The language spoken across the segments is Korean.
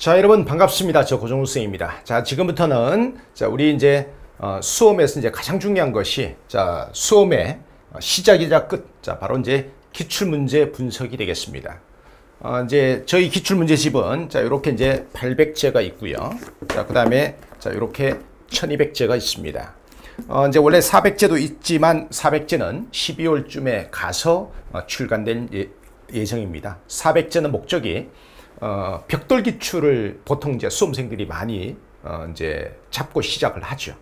자 여러분 반갑습니다. 저 고정우 쌤입니다. 자 지금부터는 자 우리 이제 어, 수험에서 이제 가장 중요한 것이 자 수험의 시작이자 끝. 자 바로 이제 기출 문제 분석이 되겠습니다. 어, 이제 저희 기출 문제집은 자 이렇게 이제 800제가 있고요. 자 그 다음에 자 이렇게 1200제가 있습니다. 어, 이제 원래 400제도 있지만 400제는 12월쯤에 가서 어, 출간될 예, 예정입니다. 400제는 목적이 어, 벽돌 기출을 보통 이제 수험생들이 많이 어, 이제 잡고 시작을 하죠.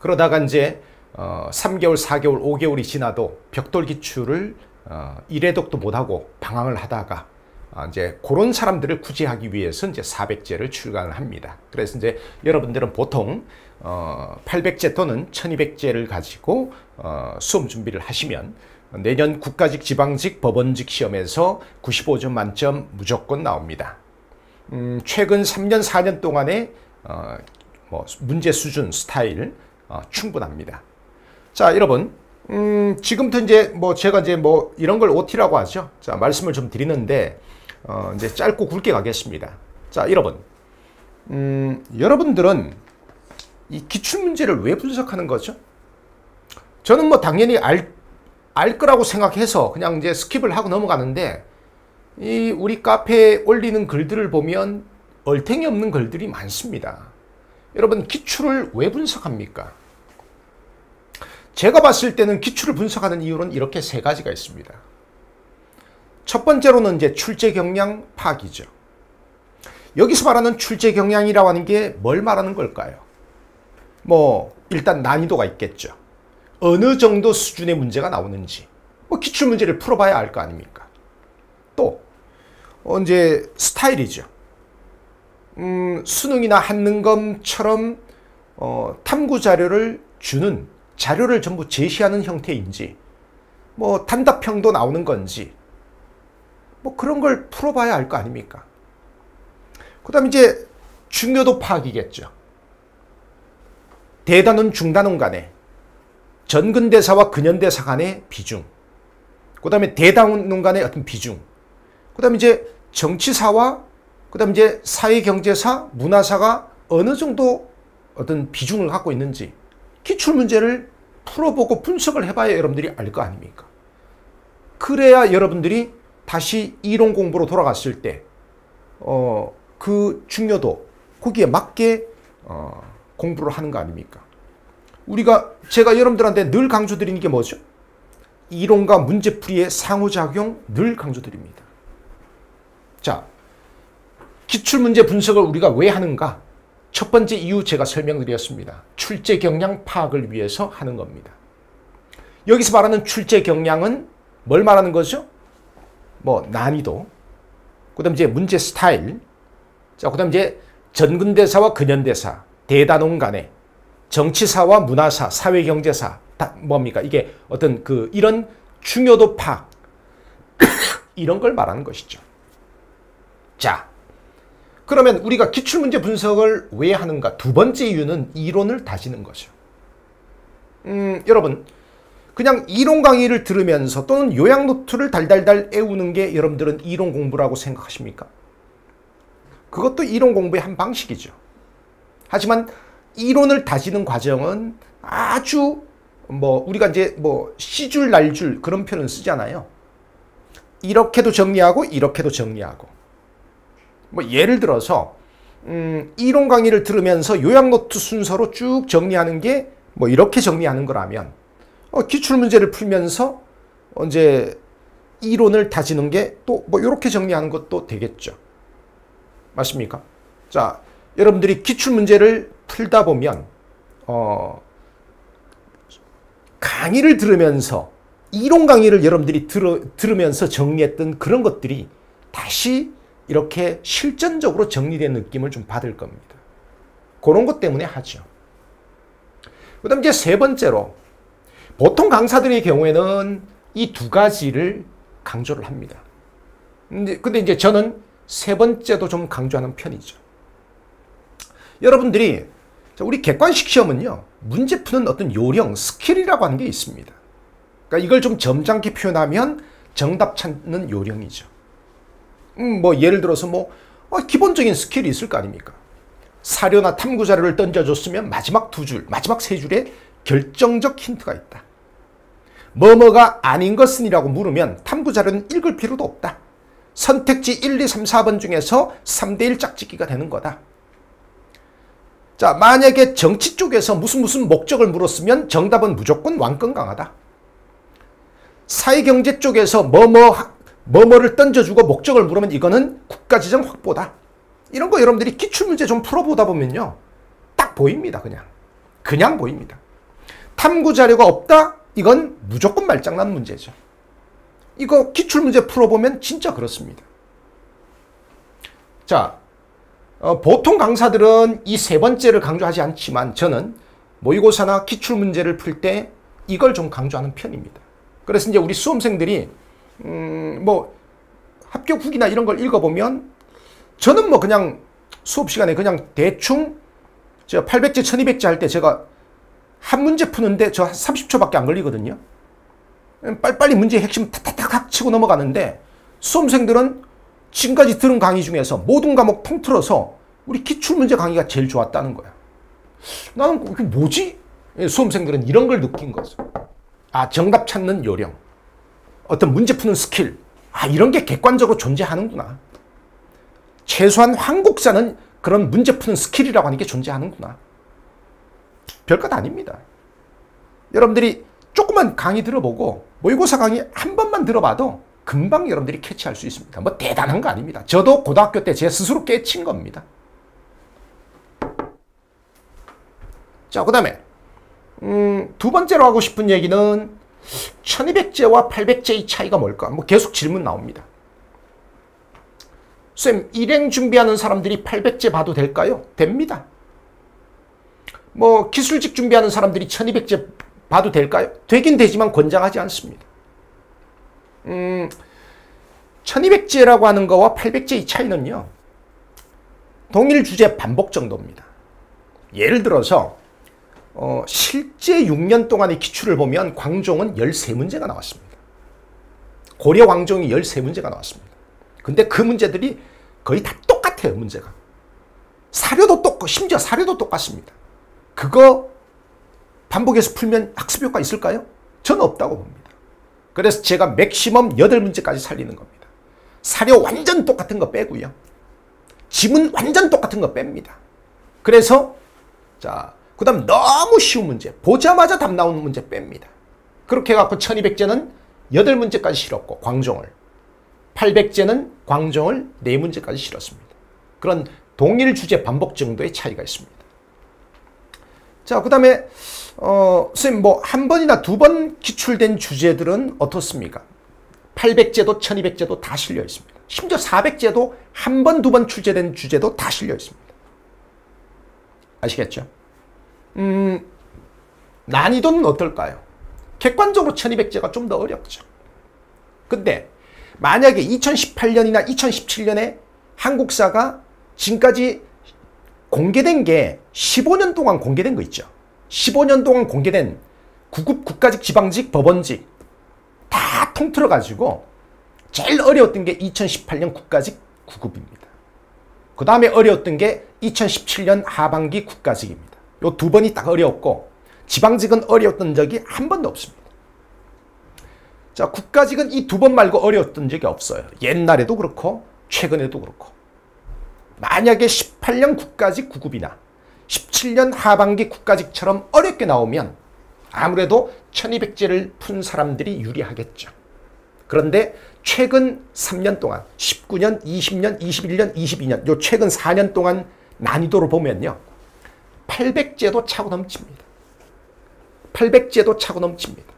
그러다가 이제 어, 3개월, 4개월, 5개월이 지나도 벽돌 기출을 어, 1회독도 못하고 방황을 하다가 어, 이제 그런 사람들을 구제하기 위해서 이제 400제를 출간을 합니다. 그래서 이제 여러분들은 보통 어, 800제 또는 1200제를 가지고 어, 수험 준비를 하시면 내년 국가직, 지방직, 법원직 시험에서 95점 만점 무조건 나옵니다. 음, 최근 3년, 4년 동안의 어, 뭐 문제 수준, 스타일 어, 충분합니다. 자, 여러분, 음, 지금부터 이제 뭐 제가 이제 뭐 이런 걸 OT라고 하죠. 자, 말씀을 좀 드리는데 어, 이제 짧고 굵게 가겠습니다. 자, 여러분, 음, 여러분들은 이 기출 문제를 왜 분석하는 거죠? 저는 뭐 당연히 알, 알 거라고 생각해서 그냥 이제 skip을 하고 넘어가는데 이 우리 카페에 올리는 글들을 보면 얼탱이 없는 글들이 많습니다. 여러분 기출을 왜 분석합니까? 제가 봤을 때는 기출을 분석하는 이유는 이렇게 세 가지가 있습니다. 첫 번째로는 이제 출제 경향 파악이죠. 여기서 말하는 출제 경향이라고 하는 게 뭘 말하는 걸까요? 뭐 일단 난이도가 있겠죠. 어느 정도 수준의 문제가 나오는지 뭐 기출 문제를 풀어봐야 알 거 아닙니까? 또 이제 스타일이죠. 음, 수능이나 한능검처럼 어, 탐구 자료를 주는 자료를 전부 제시하는 형태인지 뭐 단답형도 나오는 건지 뭐 그런 걸 풀어봐야 알 거 아닙니까? 그 다음 이제 중요도 파악이겠죠. 대단원 중단원 간에 전근대사와 근현대사 간의 비중 그 다음에 대단원 간의 어떤 비중 그 다음에 이제 정치사와 그 다음에 이제 사회경제사, 문화사가 어느 정도 어떤 비중을 갖고 있는지 기출문제를 풀어보고 분석을 해봐야 여러분들이 알 거 아닙니까? 그래야 여러분들이 다시 이론 공부로 돌아갔을 때, 어, 그 중요도, 거기에 맞게, 어, 공부를 하는 거 아닙니까? 우리가, 제가 여러분들한테 늘 강조드리는 게 뭐죠? 이론과 문제풀이의 상호작용 늘 강조드립니다. 자, 기출문제 분석을 우리가 왜 하는가? 첫 번째 이유 제가 설명드렸습니다. 출제 경량 파악을 위해서 하는 겁니다. 여기서 말하는 출제 경량은 뭘 말하는 거죠? 뭐 난이도, 그 다음 이제 문제 스타일, 자 그 다음 이제 전근대사와 근현대사, 대단원 간의 정치사와 문화사, 사회경제사 다 뭡니까? 이게 어떤 그 이런 중요도 파악 이런 걸 말하는 것이죠. 자, 그러면 우리가 기출문제 분석을 왜 하는가? 두 번째 이유는 이론을 다지는 거죠. 음, 여러분, 그냥 이론 강의를 들으면서 또는 요약 노트를 달달달 외우는 게 여러분들은 이론 공부라고 생각하십니까? 그것도 이론 공부의 한 방식이죠. 하지만 이론을 다지는 과정은 아주 뭐 우리가 이제 뭐 씨줄 날줄 그런 표현 쓰잖아요. 이렇게도 정리하고 이렇게도 정리하고 뭐 예를 들어서 음, 이론 강의를 들으면서 요약 노트 순서로 쭉 정리하는 게 뭐 이렇게 정리하는 거라면 어, 기출 문제를 풀면서 이제 이론을 다지는 게 또 뭐 이렇게 정리하는 것도 되겠죠. 맞습니까? 자, 여러분들이 기출 문제를 풀다 보면 어, 강의를 들으면서 이론 강의를 여러분들이 들어, 들으면서 정리했던 그런 것들이 다시 이렇게 실전적으로 정리된 느낌을 좀 받을 겁니다. 그런 것 때문에 하죠. 그 다음 이제 세 번째로 보통 강사들의 경우에는 이 두 가지를 강조를 합니다. 근데, 이제 저는 세 번째도 좀 강조하는 편이죠. 여러분들이 우리 객관식 시험은요. 문제 푸는 어떤 요령, skill이라고 하는 게 있습니다. 그러니까 이걸 좀 점잖게 표현하면 정답 찾는 요령이죠. 음, 뭐 예를 들어서 뭐 어, 기본적인 skill이 있을 거 아닙니까? 사료나 탐구 자료를 던져줬으면 마지막 두 줄, 마지막 세 줄에 결정적 힌트가 있다. 뭐뭐가 아닌 것은이라고 물으면 탐구 자료는 읽을 필요도 없다. 선택지 1, 2, 3, 4번 중에서 3대1 짝짓기가 되는 거다. 자, 만약에 정치 쪽에서 무슨 무슨 목적을 물었으면 정답은 무조건 왕권 강화다. 사회경제 쪽에서 뭐뭐 뭐뭐를 던져주고 목적을 물으면 이거는 국가지정 확보다. 이런 거 여러분들이 기출문제 좀 풀어보다 보면요. 딱 보입니다. 그냥. 그냥 보입니다. 탐구 자료가 없다? 이건 무조건 말장난 문제죠. 이거 기출문제 풀어보면 진짜 그렇습니다. 자, 어, 보통 강사들은 이 세 번째를 강조하지 않지만 저는 모의고사나 기출 문제를 풀 때 이걸 좀 강조하는 편입니다. 그래서 이제 우리 수험생들이 음, 뭐 합격 후기나 이런 걸 읽어보면 저는 뭐 그냥 수업 시간에 그냥 대충 제가 800제, 1200제 할 때 제가 한 문제 푸는데 저 한 30초밖에 안 걸리거든요. 빨리빨리 문제 핵심 탁탁탁 치고 넘어가는데 수험생들은 지금까지 들은 강의 중에서 모든 과목 통틀어서 우리 기출문제 강의가 제일 좋았다는 거야. 나는 그게 뭐지? 예, 수험생들은 이런 걸 느낀 거죠. 아, 정답 찾는 요령. 어떤 문제 푸는 스킬. 아, 이런 게 객관적으로 존재하는구나. 최소한 한국사는 그런 문제 푸는 skill이라고 하는 게 존재하는구나. 별것 아닙니다. 여러분들이 조금만 강의 들어보고 모의고사 강의 한 번만 들어봐도 금방 여러분들이 캐치할 수 있습니다. 뭐 대단한 거 아닙니다. 저도 고등학교 때 제 스스로 깨친 겁니다. 자, 그 다음에 음, 두 번째로 하고 싶은 얘기는 1200제와 800제의 차이가 뭘까? 뭐 계속 질문 나옵니다. 쌤, 일행 준비하는 사람들이 800제 봐도 될까요? 됩니다. 뭐 기술직 준비하는 사람들이 1200제 봐도 될까요? 되긴 되지만 권장하지 않습니다. 음, 1200제라고 하는 거와 800제의 차이는요. 동일 주제 반복 정도입니다. 예를 들어서 어, 실제 6년 동안의 기출을 보면 광종은 13문제가 나왔습니다. 고려 광종이 13문제가 나왔습니다. 근데 그 문제들이 거의 다 똑같아요, 문제가. 사료도 똑고 심지어 사료도 똑같습니다. 그거 반복해서 풀면 학습 효과 있을까요? 저는 없다고 봅니다. 그래서 제가 맥시멈 8문제까지 살리는 겁니다. 사료 완전 똑같은 거 빼고요. 지문 완전 똑같은 거 뺍니다. 그래서 자, 그 다음 너무 쉬운 문제, 보자마자 답 나오는 문제 뺍니다. 그렇게 해갖고 1200제는 8문제까지 실었고 광종을 800제는 광종을 4문제까지 실었습니다. 그런 동일 주제 반복 정도의 차이가 있습니다. 자, 그 다음에 어, 선생님 뭐 한 번이나 두 번 기출된 주제들은 어떻습니까? 800제도 1200제도 다 실려 있습니다. 심지어 400제도 한 번, 두 번 출제된 주제도 다 실려 있습니다. 아시겠죠? 음, 난이도는 어떨까요? 객관적으로 1200제가 좀 더 어렵죠. 근데 만약에 2018년이나 2017년에 한국사가 지금까지 공개된 게 15년 동안 공개된 거 있죠. 15년 동안 공개된 구급 국가직 지방직 법원직 다 통틀어 가지고 제일 어려웠던 게 2018년 국가직 구급입니다. 그 다음에 어려웠던 게 2017년 하반기 국가직입니다. 요 두 번이 딱 어려웠고 지방직은 어려웠던 적이 한 번도 없습니다. 자, 국가직은 이 두 번 말고 어려웠던 적이 없어요. 옛날에도 그렇고 최근에도 그렇고. 만약에 18년 국가직 구급이나 17년 하반기 국가직처럼 어렵게 나오면 아무래도 1200제를 푼 사람들이 유리하겠죠. 그런데 최근 3년 동안 19년, 20년, 21년, 22년 요 최근 4년 동안 난이도로 보면요. 800제도 차고 넘칩니다. 800제도 차고 넘칩니다.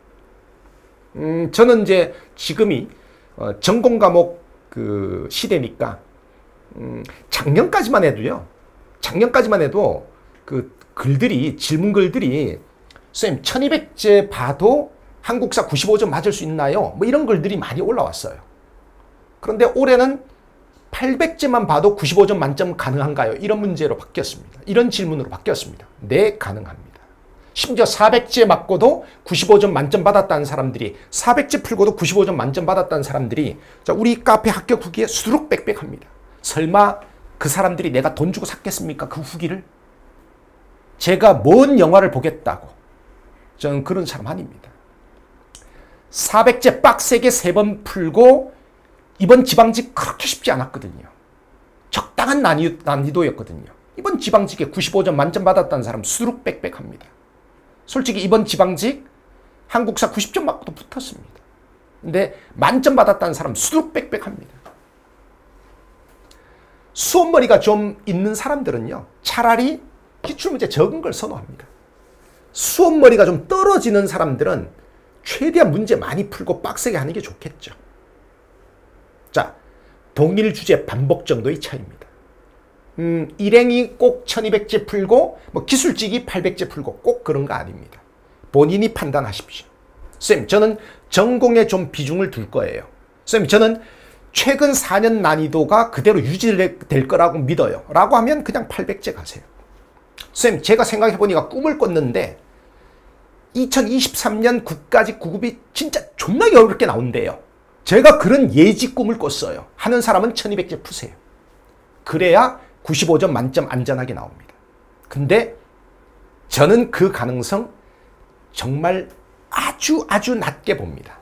음, 저는 이제 지금이 어, 전공 과목 그 시대니까 음, 작년까지만 해도요. 작년까지만 해도 그 글들이 질문 글들이 쌤 1200제 봐도 한국사 95점 맞을 수 있나요? 뭐 이런 글들이 많이 올라왔어요. 그런데 올해는 800제만 봐도 95점 만점 가능한가요? 이런 문제로 바뀌었습니다. 이런 질문으로 바뀌었습니다. 네, 가능합니다. 심지어 400제 맞고도 95점 만점 받았다는 사람들이 400제 풀고도 95점 만점 받았다는 사람들이 자, 우리 카페 합격 후기에 수두룩 빽빽합니다. 설마 그 사람들이 내가 돈 주고 샀겠습니까? 그 후기를? 제가 뭔 영화를 보겠다고. 저는 그런 사람 아닙니다. 400제 빡세게 세 번 풀고 이번 지방직 그렇게 쉽지 않았거든요. 적당한 난이, 난이도였거든요. 이번 지방직에 95점 만점 받았다는 사람 수룩 빽빽합니다. 솔직히 이번 지방직 한국사 90점 맞고도 붙었습니다. 근데 만점 받았다는 사람 수룩 빽빽합니다. 수업머리가 좀 있는 사람들은요. 차라리 기출문제 적은 걸 선호합니다. 수업머리가 좀 떨어지는 사람들은 최대한 문제 많이 풀고 빡세게 하는 게 좋겠죠. 자, 동일 주제 반복 정도의 차이입니다. 음, 일행이 꼭 1200제 풀고 뭐 기술직이 800제 풀고 꼭 그런 거 아닙니다. 본인이 판단하십시오. 쌤, 저는 전공에 좀 비중을 둘 거예요. 쌤, 저는 최근 4년 난이도가 그대로 유지될 거라고 믿어요. 라고 하면 그냥 800제 가세요. 쌤, 제가 생각해 보니까 꿈을 꿨는데 2023년 국가직 구급이 진짜 존나 어렵게 나온대요. 제가 그런 예지 꿈을 꿨어요. 하는 사람은 1200제 푸세요. 그래야 95점 만점 안전하게 나옵니다. 근데 저는 그 가능성 정말 아주 아주 낮게 봅니다.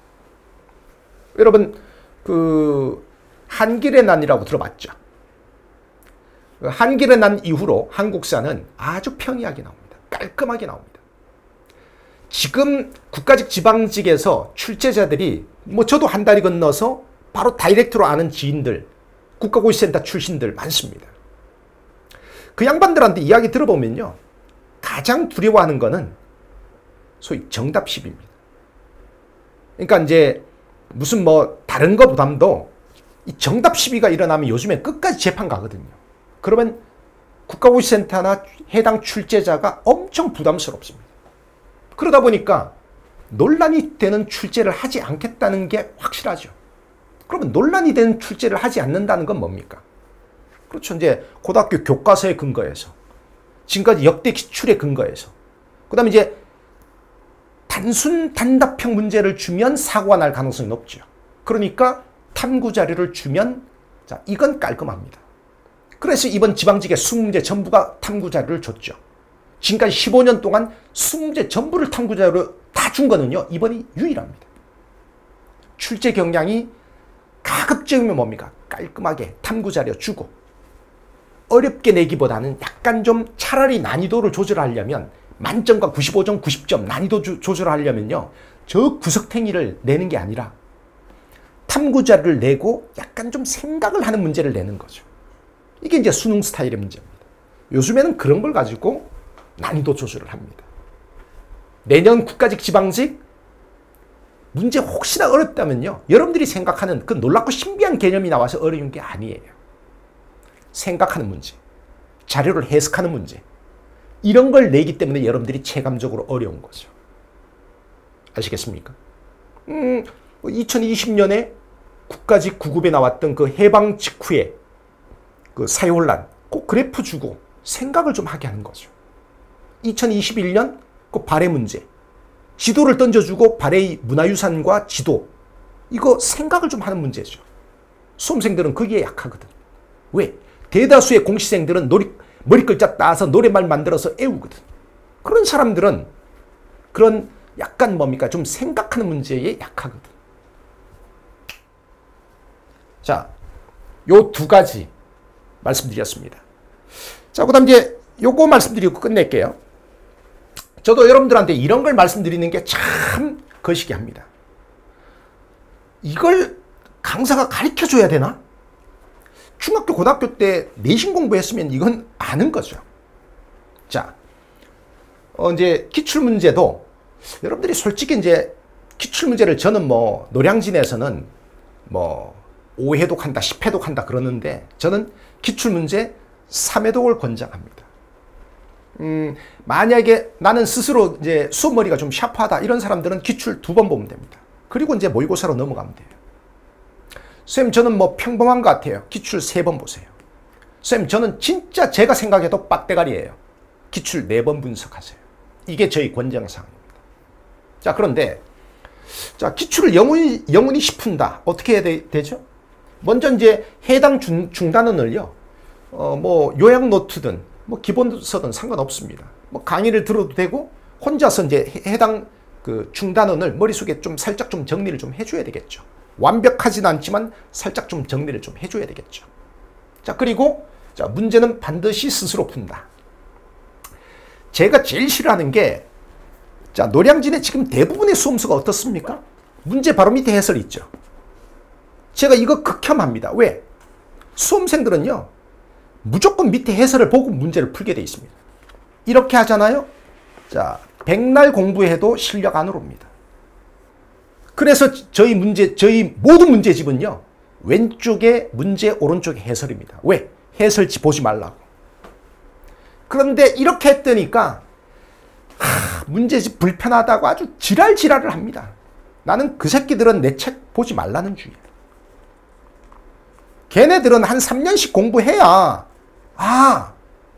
여러분 그 한길의 난이라고 들어봤죠? 그 한길의 난 이후로 한국사는 아주 평이하게 나옵니다. 깔끔하게 나옵니다. 지금 국가직 지방직에서 출제자들이 뭐 저도 한 달이 건너서 바로 다이렉트로 아는 지인들, 국가고시센터 출신들 많습니다. 그 양반들한테 이야기 들어보면요. 가장 두려워하는 거는 소위 정답십입니다. 그러니까 이제 무슨 뭐 다른 거 부담도 이 정답 시비가 일어나면 요즘에 끝까지 재판 가거든요. 그러면 국가고시센터나 해당 출제자가 엄청 부담스럽습니다. 그러다 보니까 논란이 되는 출제를 하지 않겠다는 게 확실하죠. 그러면 논란이 되는 출제를 하지 않는다는 건 뭡니까? 그렇죠. 이제 고등학교 교과서에 근거해서 지금까지 역대 기출에 근거해서 그 다음에 이제 단순 단답형 문제를 주면 사고가 날 가능성이 높죠. 그러니까 탐구 자료를 주면 자 이건 깔끔합니다. 그래서 이번 지방직의 수문제 전부가 탐구 자료를 줬죠. 지금까지 15년 동안 수문제 전부를 탐구 자료로 다 준 거는요. 이번이 유일합니다. 출제 경량이 가급적이면 뭡니까? 깔끔하게 탐구 자료 주고 어렵게 내기보다는 약간 좀 차라리 난이도를 조절하려면 만점과 95점, 90점 난이도 조, 조절하려면요. 저 구석탱이를 내는 게 아니라 탐구자를 내고 약간 좀 생각을 하는 문제를 내는 거죠. 이게 이제 수능 스타일의 문제입니다. 요즘에는 그런 걸 가지고 난이도 조절을 합니다. 내년 국가직 지방직 문제 혹시나 어렵다면요. 여러분들이 생각하는 그 놀랍고 신비한 개념이 나와서 어려운 게 아니에요. 생각하는 문제, 자료를 해석하는 문제, 이런 걸 내기 때문에 여러분들이 체감적으로 어려운 거죠. 아시겠습니까? 음, 2020년에 국가직 구급에 나왔던 그 해방 직후에 그 사회혼란, 꼭 그래프 주고 생각을 좀 하게 하는 거죠. 2021년 그 발해 문제, 지도를 던져주고 발해의 문화유산과 지도, 이거 생각을 좀 하는 문제죠. 수험생들은 거기에 약하거든. 왜? 대다수의 공시생들은 놀이, 머리 글자 따서 노래말 만들어서 애우거든. 그런 사람들은 그런 약간 뭡니까? 좀 생각하는 문제에 약하거든. 자, 요 두 가지 말씀드렸습니다. 자, 그 다음 이제 요거 말씀드리고 끝낼게요. 저도 여러분들한테 이런 걸 말씀드리는 게 참 거시기 합니다. 이걸 강사가 가르쳐 줘야 되나? 중학교, 고등학교 때 내신 공부했으면 이건 아는 거죠. 자, 어, 이제 기출문제도 여러분들이 솔직히 이제 기출문제를 저는 뭐 노량진에서는 뭐 5회독 한다, 10회독 한다 그러는데 저는 기출문제 3회독을 권장합니다. 음, 만약에 나는 스스로 이제 수업머리가 좀 샤프하다 이런 사람들은 기출 두 번 보면 됩니다. 그리고 이제 모의고사로 넘어가면 돼요. 쌤, 저는 뭐 평범한 것 같아요. 기출 세 번 보세요. 쌤, 저는 진짜 제가 생각해도 빡대가리예요. 기출 네 번 분석하세요. 이게 저희 권장사항입니다. 자, 그런데, 자, 기출을 영원히, 영원히 푼다. 어떻게 해야 되, 죠 먼저 이제 해당 중, 중단원을요, 어, 뭐 요약 노트든 뭐 기본서든 상관없습니다. 뭐 강의를 들어도 되고 혼자서 이제 해당 그 중단원을 머릿속에 좀 살짝 좀 정리를 좀 해줘야 되겠죠. 완벽하진 않지만 살짝 좀 정리를 좀 해줘야 되겠죠. 자, 그리고 자, 문제는 반드시 스스로 푼다. 제가 제일 싫어하는 게 자, 노량진의 지금 대부분의 수험수가 어떻습니까? 문제 바로 밑에 해설이 있죠. 제가 이거 극혐합니다. 왜? 수험생들은요, 무조건 밑에 해설을 보고 문제를 풀게 돼 있습니다. 이렇게 하잖아요? 자, 백날 공부해도 실력 안 오릅니다. 그래서 저희 문제, 저희 모든 문제집은요, 왼쪽에 문제, 오른쪽에 해설입니다. 왜? 해설지 보지 말라고. 그런데 이렇게 했더니까, 하, 문제집 불편하다고 아주 지랄지랄을 합니다. 나는 그 새끼들은 내 책 보지 말라는 주의야. 걔네들은 한 3년씩 공부해야, 아,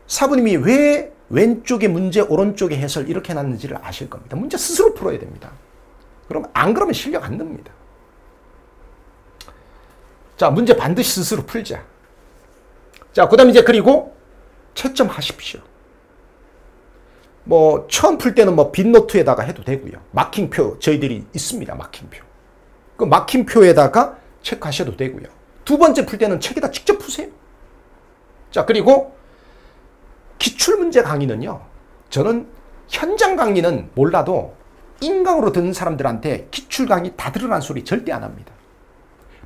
사부님이 왜 왼쪽에 문제, 오른쪽에 해설 이렇게 해놨는지를 아실 겁니다. 문제 스스로 풀어야 됩니다. 그럼 안 그러면 실력 안 납니다. 자, 문제 반드시 스스로 풀자. 자, 그 다음 이제 그리고 채점하십시오. 뭐, 처음 풀 때는 뭐, 빈노트에다가 해도 되고요. 마킹표, 저희들이 있습니다. 마킹표. 그 마킹표에다가 체크하셔도 되고요. 두 번째 풀 때는 책에다 직접 푸세요. 자, 그리고 기출문제 강의는요. 저는 현장 강의는 몰라도 인강으로 듣는 사람들한테 기출 강의 다 들으라는 소리 절대 안 합니다.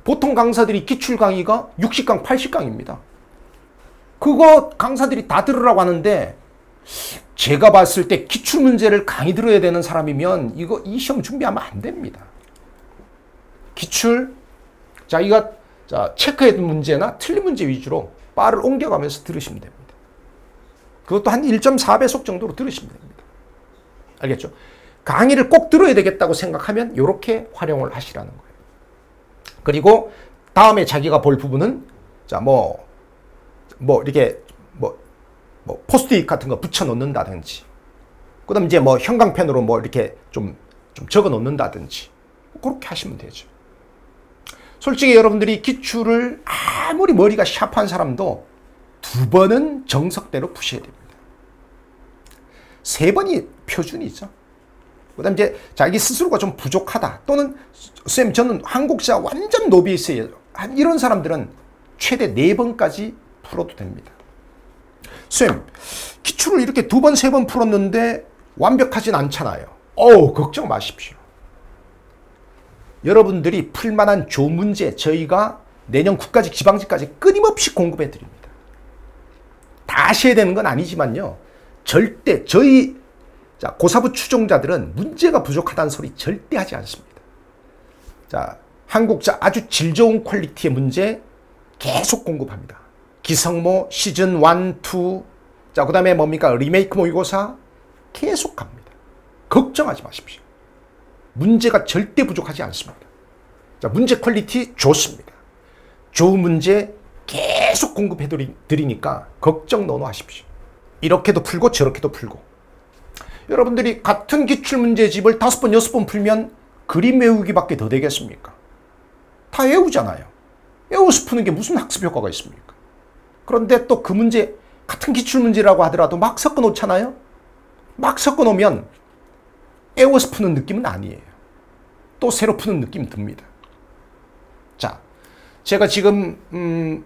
보통 강사들이 기출 강의가 60강, 80강입니다. 그거 강사들이 다 들으라고 하는데 제가 봤을 때 기출 문제를 강의 들어야 되는 사람이면 이거 이 시험 준비하면 안 됩니다. 기출 자 이거 자 체크해둔 문제나 틀린 문제 위주로 바를 옮겨가면서 들으시면 됩니다. 그것도 한 1.4배속 정도로 들으시면 됩니다. 알겠죠? 강의를 꼭 들어야 되겠다고 생각하면 이렇게 활용을 하시라는 거예요. 그리고 다음에 자기가 볼 부분은 자 뭐뭐 뭐 이렇게 뭐, 뭐 포스트잇 같은 거 붙여 놓는다든지 그 다음 이제 뭐 형광펜으로 뭐 이렇게 좀, 좀 적어 놓는다든지 그렇게 하시면 되죠. 솔직히 여러분들이 기출을 아무리 머리가 샤프한 사람도 두 번은 정석대로 푸셔야 됩니다. 세 번이 표준이죠. 그 다음 이제 자기 스스로가 좀 부족하다. 또는, 쌤, 저는 한국사 완전 노비스예요. 이런 사람들은 최대 네 번까지 풀어도 됩니다. 쌤, 기출을 이렇게 두 번, 세 번 풀었는데 완벽하진 않잖아요. 어우, 걱정 마십시오. 여러분들이 풀만한 조문제 저희가 내년 국가직 지방직까지 끊임없이 공급해 드립니다. 다 하셔야 되는 건 아니지만요. 절대 저희 자, 고사부 추종자들은 문제가 부족하다는 소리 절대 하지 않습니다. 자, 한국자 아주 질 좋은 퀄리티의 문제 계속 공급합니다. 기성모 시즌 1, 2, 자, 그 다음에 뭡니까? 리메이크 모의고사 계속 갑니다. 걱정하지 마십시오. 문제가 절대 부족하지 않습니다. 자, 문제 quality 좋습니다. 좋은 문제 계속 공급해 드리니까 걱정 마십시오. 이렇게도 풀고 저렇게도 풀고. 여러분들이 같은 기출문제집을 다섯 번, 여섯 번 풀면 그림 외우기밖에 더 되겠습니까? 다 외우잖아요. 외워서 푸는 게 무슨 학습 효과가 있습니까? 그런데 또 그 문제, 같은 기출문제라고 하더라도 막 섞어 놓잖아요? 막 섞어 놓으면 외워서 푸는 느낌은 아니에요. 또 새로 푸는 느낌이 듭니다. 자, 제가 지금, 음,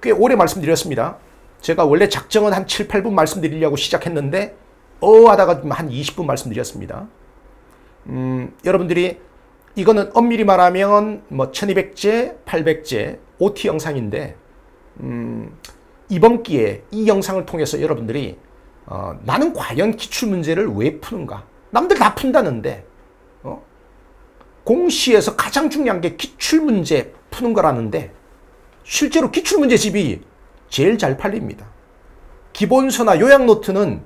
꽤 오래 말씀드렸습니다. 제가 원래 작정은 한 7, 8분 말씀드리려고 시작했는데 어 하다가 한 20분 말씀드렸습니다. 음, 여러분들이 이거는 엄밀히 말하면 뭐 1200제, 800제 OT 영상인데 음, 이번 기회에 이 영상을 통해서 여러분들이 어, 나는 과연 기출 문제를 왜 푸는가? 남들 다 푼다는데 어? 공시에서 가장 중요한 게 기출 문제 푸는 거라는데 실제로 기출문제집이 제일 잘 팔립니다. 기본서나 요약노트는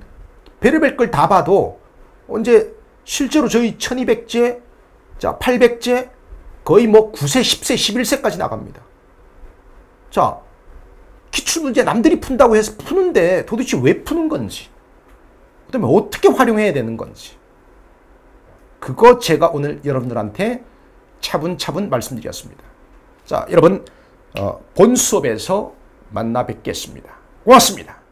베르벨 걸다 봐도 언제 실제로 저희 1200제, 자, 800제 거의 뭐 9세, 10세, 11세까지 나갑니다. 자, 기출문제 남들이 푼다고 해서 푸는데 도대체 왜 푸는 건지, 그 다음에 어떻게 활용해야 되는 건지, 그거 제가 오늘 여러분들한테 차분차분 말씀드렸습니다. 자, 여러분, 어, 본 수업에서 만나 뵙겠습니다. 고맙습니다.